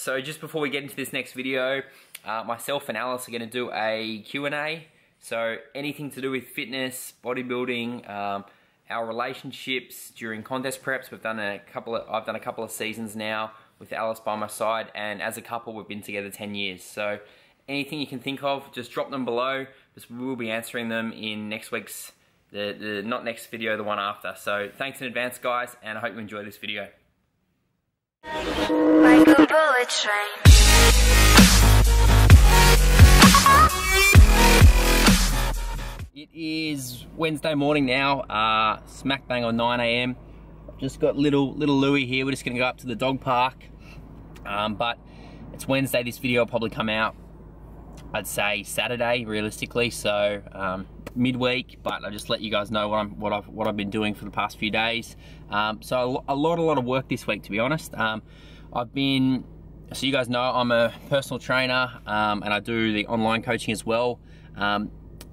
so just before we get into this next video, uh, myself and Alice are going to do a Q&A. So anything to do with fitness, bodybuilding, um, our relationships during contest preps. We've done a couple of, I've done a couple of seasons now with Alice by my side and as a couple we've been together 10 years. So anything you can think of, just drop them below because we will be answering them in next week's, the, the not next video, the one after. So thanks in advance guys and I hope you enjoy this video. Like a bullet train. It is Wednesday morning now, uh, smack bang on 9 a.m. Just got little little Louie here. We're just gonna go up to the dog park. Um, but it's Wednesday. This video will probably come out. I'd say Saturday, realistically. So um, midweek. But I'll just let you guys know what I'm what I've what I've been doing for the past few days. Um, so a lot a lot of work this week, to be honest. Um, I've been so you guys know I'm a personal trainer um, and I do the online coaching as well. Um,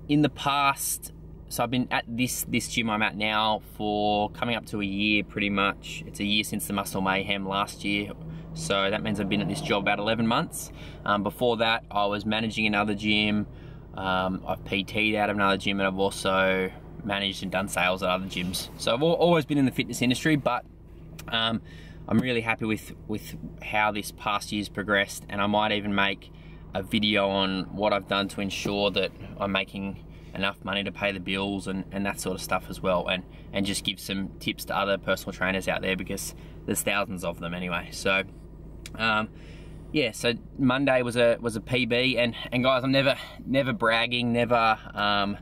in the past, so I've been at this this gym I'm at now for coming up to a year pretty much. It's a year since the Muscle Mayhem last year. So that means I've been at this job about 11 months. Um, before that, I was managing another gym. Um, I've PT'd out of another gym and I've also managed and done sales at other gyms. So I've always been in the fitness industry, but um, I'm really happy with, with how this past year's progressed and I might even make a video on what I've done to ensure that I'm making enough money to pay the bills and, and that sort of stuff as well and and just give some tips to other personal trainers out there because there's thousands of them anyway so um, yeah so Monday was a was a PB and and guys I'm never never bragging never um,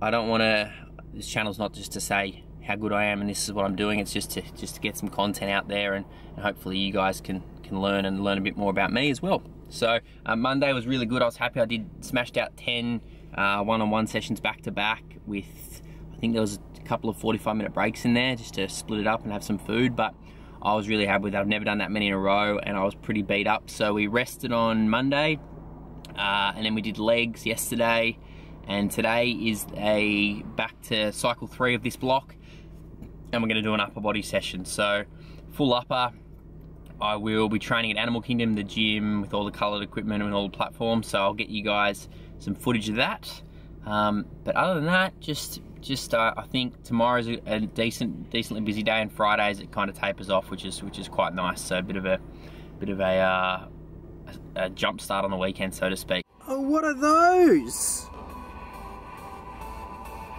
I don't want to this channel's not just to say how good I am and this is what I'm doing it's just to just to get some content out there and, and hopefully you guys can can learn and learn a bit more about me as well so uh, Monday was really good. I was happy. I did smashed out 10 uh, one-on-one sessions back to back with, I think there was a couple of 45 minute breaks in there just to split it up and have some food. But I was really happy with that. I've never done that many in a row and I was pretty beat up. So we rested on Monday uh, and then we did legs yesterday. And today is a back to cycle three of this block and we're gonna do an upper body session. So full upper, I will be training at Animal Kingdom, the gym, with all the coloured equipment and all the platforms, so I'll get you guys some footage of that. Um, but other than that, just just uh, I think tomorrow's a, a, decent, decently busy day, and Fridays it kind of tapers off, which is which is quite nice. So a bit of a bit of a, uh, a, a jump start on the weekend, so to speak. Oh, what are those?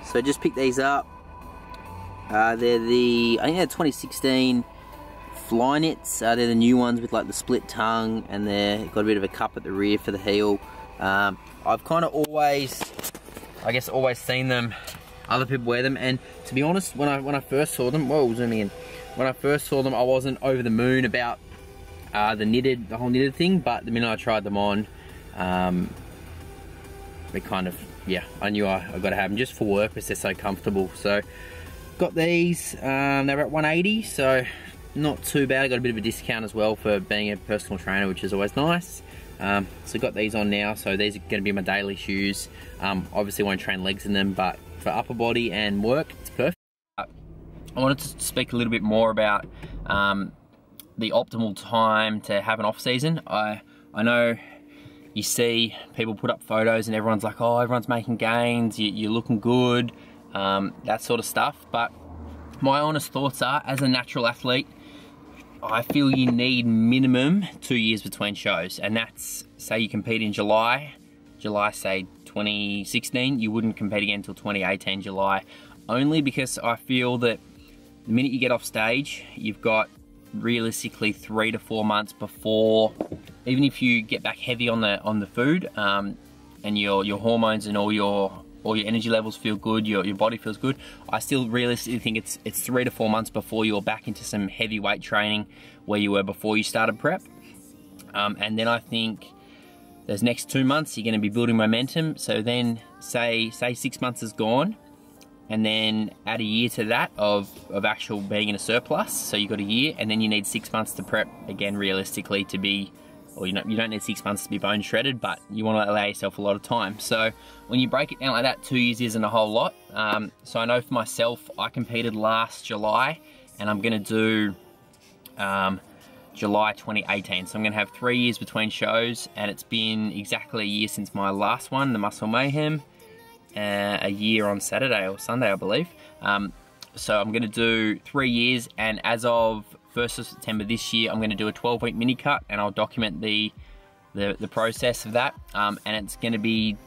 So just picked these up. Uh, they're the I think they're 2016 Flyknits. Uh, they're the new ones with like the split tongue and they've got a bit of a cup at the rear for the heel. Um, I've kind of always, I guess always seen them, other people wear them and to be honest, when I when I first saw them, whoa, zooming in. When I first saw them, I wasn't over the moon about uh, the knitted, the whole knitted thing, but the minute I tried them on, um, they kind of, yeah, I knew I, I got to have them just for work because they're so comfortable. So, got these, um, they're at 180, so not too bad. I got a bit of a discount as well for being a personal trainer, which is always nice. Um, so got these on now, so these are going to be my daily shoes. Um, obviously won't train legs in them, but for upper body and work, it's perfect. I wanted to speak a little bit more about um, the optimal time to have an off season. I I know you see people put up photos and everyone's like, oh, everyone's making gains, you, are looking good, um, that sort of stuff. But my honest thoughts are, as a natural athlete, I feel you need minimum two years between shows, and that's say you compete in July, July say 2016, you wouldn't compete again until 2018 July, only because I feel that the minute you get off stage, you've got realistically three to four months before, even if you get back heavy on the on the food, um, and your your hormones and all your all your energy levels feel good, your, your body feels good, I still realistically think it's, it's three to four months before you're back into some heavyweight training where you were before you started prep. Um, and then I think those next two months you're going to be building momentum. So then say say six months is gone, and then add a year to that of, of actual being in a surplus. So you've got a year, and then you need six months to prep again realistically to be or you, know, you don't need six months to be bone shredded, but you want to allow yourself a lot of time. So when you break it down like that, two years isn't a whole lot. Um, so I know for myself, I competed last July, and I'm going to do um, July 2018. So I'm gonna have three years between shows and it's been exactly a year since my last one, the Muscle Mayhem, uh, a year on Saturday or Sunday, I believe. Um, so I'm gonna do three years and as of 1st of September this year, I'm gonna do a 12 week mini cut and I'll document the, the, the process of that. Um, and it's gonna be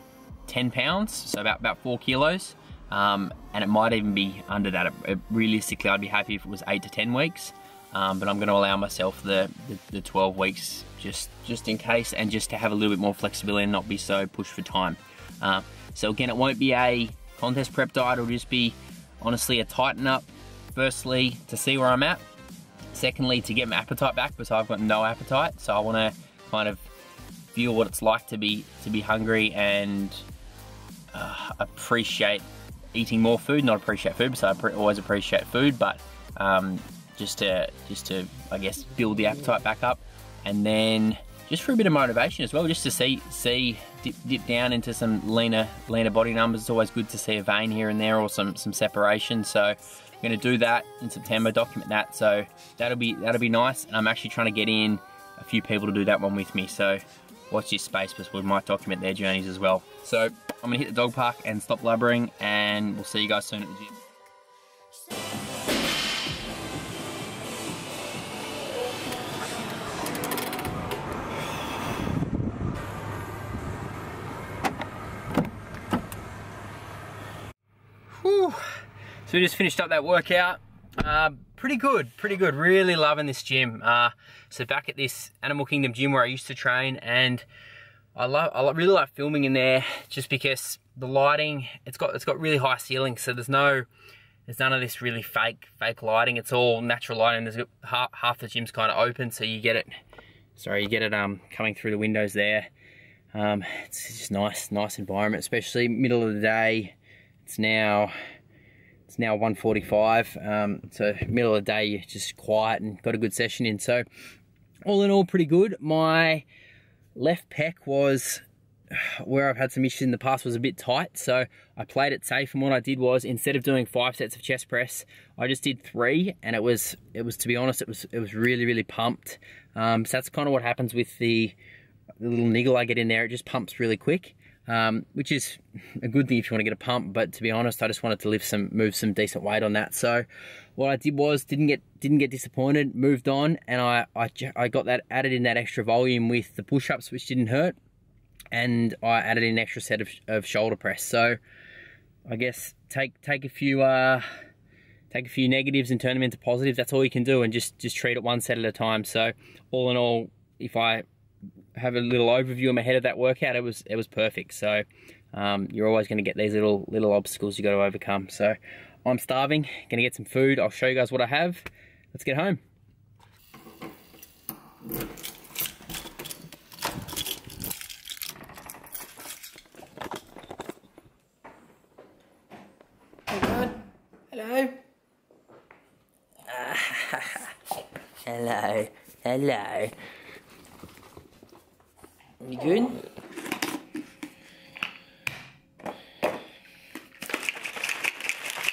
10 pounds, so about, about four kilos. Um, and it might even be under that. It, it, realistically, I'd be happy if it was eight to 10 weeks. Um, but I'm going to allow myself the, the, the, 12 weeks just just in case and just to have a little bit more flexibility and not be so pushed for time. Uh, so again, it won't be a contest prep diet, it'll just be honestly a tighten up. Firstly, to see where I'm at. Secondly, to get my appetite back because I've got no appetite. So I want to kind of feel what it's like to be to be hungry and uh, appreciate eating more food. Not appreciate food, so I always appreciate food, but um, just to just to I guess build the appetite back up, and then just for a bit of motivation as well, just to see see dip, dip down into some leaner leaner body numbers. It's always good to see a vein here and there or some some separation. So I'm going to do that in September, document that. So that'll be that'll be nice, and I'm actually trying to get in a few people to do that one with me. So watch this space because we might document their journeys as well. So I'm gonna hit the dog park and stop blubbering, and we'll see you guys soon at the gym. Whew. So we just finished up that workout. Uh, pretty good, pretty good. Really loving this gym. Uh, so back at this Animal Kingdom gym where I used to train and I love, I really like filming in there just because the lighting, it's got, it's got really high ceilings. So there's no, there's none of this really fake, fake lighting. It's all natural lighting. There's half, half the gym's kind of open. So you get it, sorry, you get it um coming through the windows there. Um, it's just nice, nice environment, especially middle of the day it's now it's now 1:45. Um, so middle of the day, you're just quiet and got a good session in. So all in all, pretty good. My left pec was where I've had some issues in the past was a bit tight, so I played it safe. And what I did was instead of doing five sets of chest press, I just did three, and it was it was to be honest, it was it was really really pumped. Um, so that's kind of what happens with the, the little niggle I get in there. It just pumps really quick um, which is a good thing if you want to get a pump. But to be honest, I just wanted to lift some, move some decent weight on that. So what I did was didn't get didn't get disappointed, moved on, and I I, I got that added in that extra volume with the push-ups, which didn't hurt, and I added an extra set of, of shoulder press. So I guess take take a few. Uh, take a few negatives and turn them into positives. That's all you can do, and just just treat it one set at a time. So all in all, if I have a little overview in my head of that workout, it was it was perfect. So um, you're always going to get these little little obstacles you got to overcome. So I'm starving, going to get some food. I'll show you guys what I have. Let's get home. Hello. Hello. Hello. Hello. You good?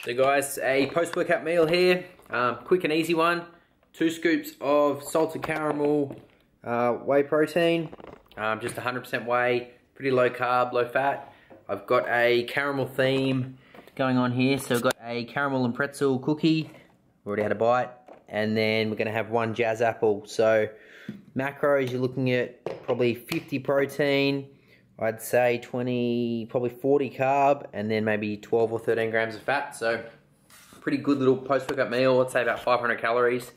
So guys, a post-workout meal here. Um, quick and easy one. Two scoops of salted caramel uh, whey protein. Um, just 100% whey, pretty low carb, low fat. I've got a caramel theme going on here. So I've got a caramel and pretzel cookie. Already had a bite. And then we're gonna have one jazz apple. So Macros, you're looking at probably 50 protein, I'd say 20, probably 40 carb, and then maybe 12 or 13 grams of fat. So pretty good little post-workout meal. Let's say about 500 calories.